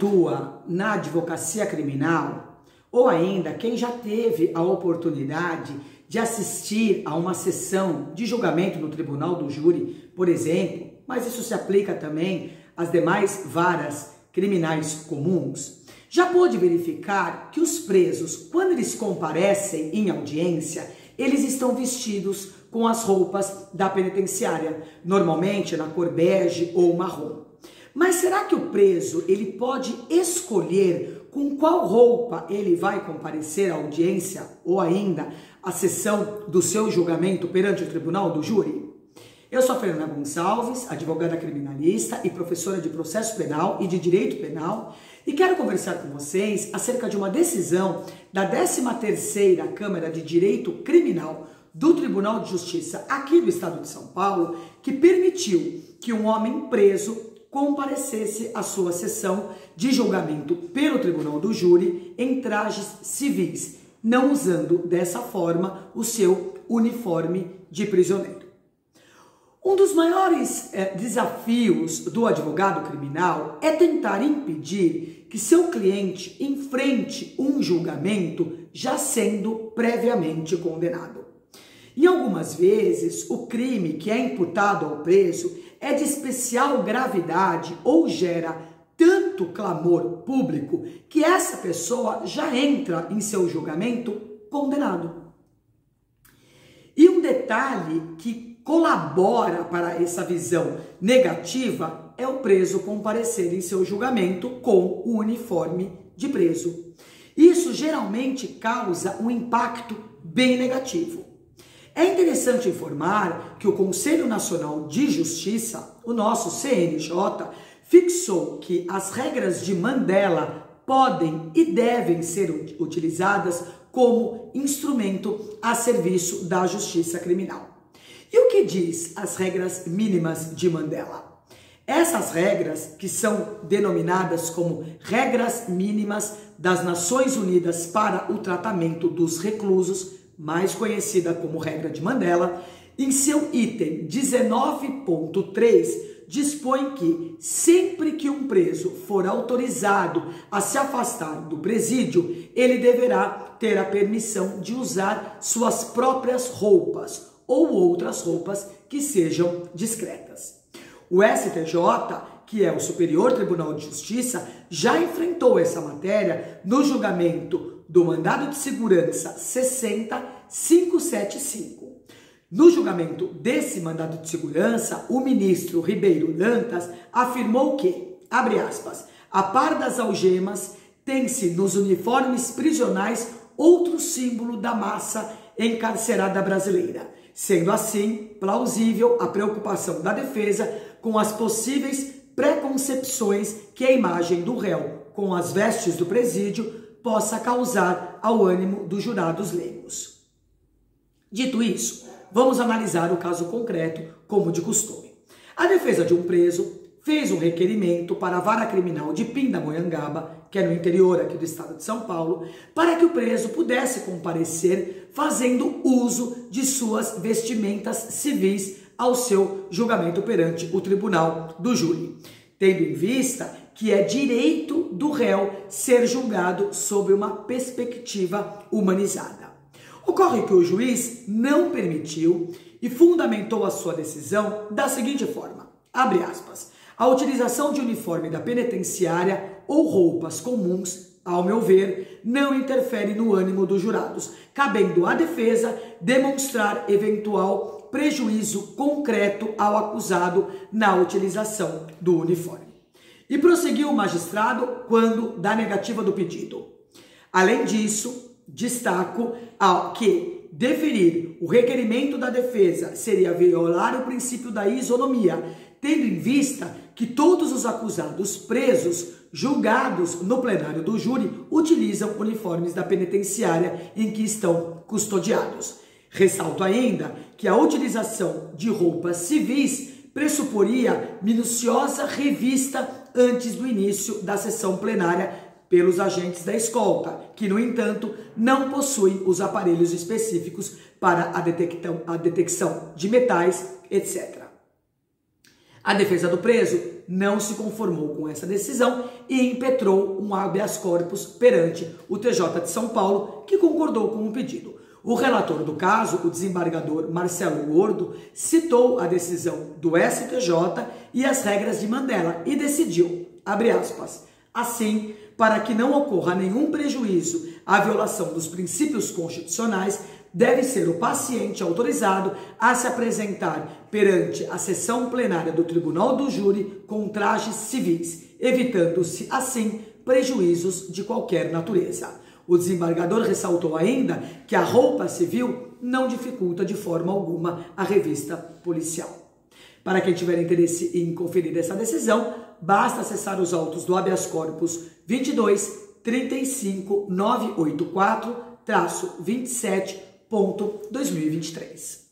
atua na advocacia criminal, ou ainda quem já teve a oportunidade de assistir a uma sessão de julgamento no tribunal do júri, por exemplo, mas isso se aplica também às demais varas criminais comuns, já pôde verificar que os presos, quando eles comparecem em audiência, eles estão vestidos com as roupas da penitenciária, normalmente na cor bege ou marrom. Mas será que o preso ele pode escolher com qual roupa ele vai comparecer à audiência ou ainda à sessão do seu julgamento perante o tribunal do júri? Eu sou a Fernanda Gonçalves, advogada criminalista e professora de processo penal e de direito penal, e quero conversar com vocês acerca de uma decisão da 13ª Câmara de Direito Criminal do Tribunal de Justiça aqui do estado de São Paulo, que permitiu que um homem preso comparecesse à sua sessão de julgamento pelo Tribunal do Júri em trajes civis, não usando dessa forma o seu uniforme de prisioneiro. Um dos maiores eh, desafios do advogado criminal é tentar impedir que seu cliente enfrente um julgamento já sendo previamente condenado. E algumas vezes o crime que é imputado ao preso é de especial gravidade ou gera tanto clamor público que essa pessoa já entra em seu julgamento condenado. E um detalhe que colabora para essa visão negativa é o preso comparecer em seu julgamento com o uniforme de preso. Isso geralmente causa um impacto bem negativo. É interessante informar que o Conselho Nacional de Justiça, o nosso CNJ, fixou que as regras de Mandela podem e devem ser utilizadas como instrumento a serviço da justiça criminal. E o que diz as regras mínimas de Mandela? Essas regras, que são denominadas como regras mínimas das Nações Unidas para o tratamento dos reclusos, mais conhecida como regra de Mandela, em seu item 19.3 dispõe que sempre que um preso for autorizado a se afastar do presídio, ele deverá ter a permissão de usar suas próprias roupas ou outras roupas que sejam discretas. O STJ, que é o Superior Tribunal de Justiça, já enfrentou essa matéria no julgamento do mandado de segurança 60575. No julgamento desse mandado de segurança, o ministro Ribeiro Lantas afirmou que, abre aspas, a par das algemas, tem-se nos uniformes prisionais outro símbolo da massa encarcerada brasileira sendo assim plausível a preocupação da defesa com as possíveis preconcepções que a imagem do réu com as vestes do presídio possa causar ao ânimo dos jurados leigos. Dito isso, vamos analisar o caso concreto como de costume. A defesa de um preso fez um requerimento para a vara criminal de Pindamonhangaba, que é no interior aqui do estado de São Paulo, para que o preso pudesse comparecer fazendo uso de suas vestimentas civis ao seu julgamento perante o tribunal do júri, tendo em vista que é direito do réu ser julgado sob uma perspectiva humanizada. Ocorre que o juiz não permitiu e fundamentou a sua decisão da seguinte forma: abre aspas. A utilização de uniforme da penitenciária ou roupas comuns, ao meu ver, não interfere no ânimo dos jurados, cabendo à defesa demonstrar eventual prejuízo concreto ao acusado na utilização do uniforme. E prosseguiu o magistrado quando da negativa do pedido. Além disso, destaco que deferir o requerimento da defesa seria violar o princípio da isonomia, tendo em vista que todos os acusados presos, julgados no plenário do júri, utilizam uniformes da penitenciária em que estão custodiados. Ressalto ainda que a utilização de roupas civis pressuporia minuciosa revista antes do início da sessão plenária pelos agentes da escolta, que, no entanto, não possuem os aparelhos específicos para a, detectão, a detecção de metais, etc. A defesa do preso não se conformou com essa decisão e impetrou um habeas corpus perante o TJ de São Paulo, que concordou com o pedido. O relator do caso, o desembargador Marcelo Gordo, citou a decisão do STJ e as regras de Mandela e decidiu, abre aspas, assim, para que não ocorra nenhum prejuízo à violação dos princípios constitucionais, deve ser o paciente autorizado a se apresentar perante a sessão plenária do Tribunal do Júri com trajes civis, evitando-se, assim, prejuízos de qualquer natureza. O desembargador ressaltou ainda que a roupa civil não dificulta de forma alguma a revista policial. Para quem tiver interesse em conferir essa decisão, basta acessar os autos do habeas corpus 22 35 984 27.2023.